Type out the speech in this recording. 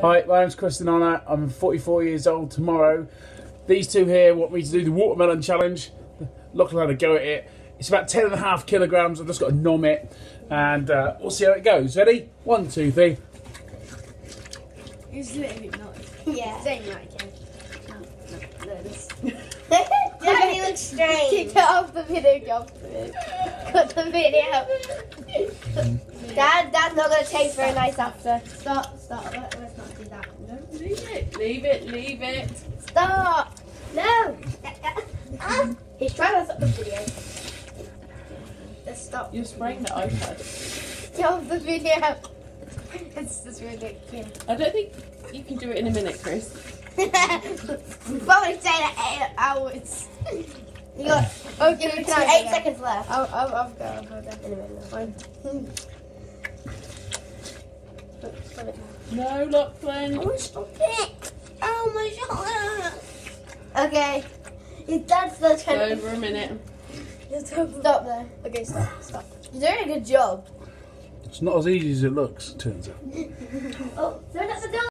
Hi, my name's Krystan Honour. I'm 44 years old tomorrow. These two here want me to do the watermelon challenge. Look how to go at it. It's about 10 and a half kilograms. I've just got to nom it. And uh, we'll see how it goes. Ready? One, two, three. It's a little bit nice. Yeah. Same right again. No, no, no. Daddy looks strange. Kick off the video, get off the video. Cut the video. Dad, Dad's not gonna taste very nice after. Stop, stop. Let, let's not do that. No. Leave it, leave it, leave it. Stop. No. Ah. He's trying to stop the video. Let's stop. You're spraying the iPad. Get off the video. It's just ridiculous. I don't think you can do it in a minute, Chris. Probably say that eight hours. You got Okay, two, we can eight seconds left. I'll, I'll, I'll go. I'll go there. In a minute. Fine. No, Lachlan. Oh, stop it. Oh, my shoulder. Okay. His dad's the It's over a minute. Stop there. Okay, stop. Stop. You're doing a good job. It's not as easy as it looks, turns out. Oh, turn up the door.